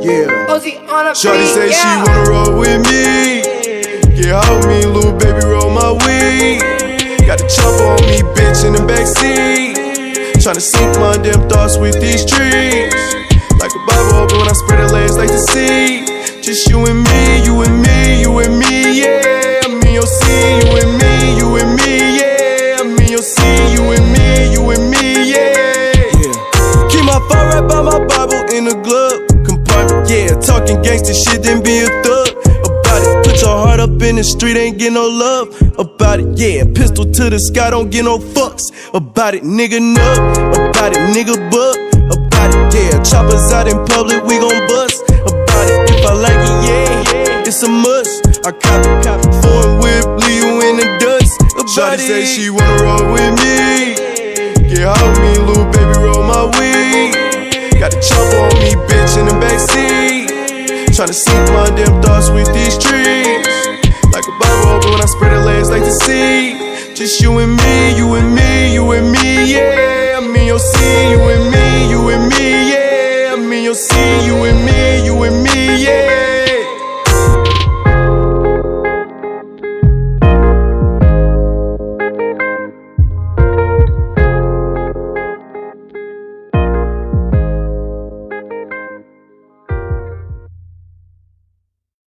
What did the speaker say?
Shorty say she wanna roll with me. Get out me, little baby, roll my weed. Got the chopper on me, bitch, in the backseat. Tryna sync my damn thoughts with these trees. Like a Bible open when I spread the legs like the sea. Just you and me, you and me, you and me, gangster shit, then be a thug about it. Put your heart up in the street, ain't get no love about it, yeah. Pistol to the sky, don't get no fucks about it, nigga. Nut about it, nigga. Buck about it, yeah. Choppers out in public, we gon' bust about it. If I like it, yeah, it's a must. I cop it, cop it. Foreign whip, leave you in the dust. Shawty say she wanna roll with me. Get out me, little baby, roll my weed. Got the chopper Tryna sink my damn thoughts with these trees. Like a bubble, but when I spread the legs like the sea Just you and me, you and me, you and me, yeah. I'm in your scene, you and me, you and me, yeah. I'm in your scene, you and me.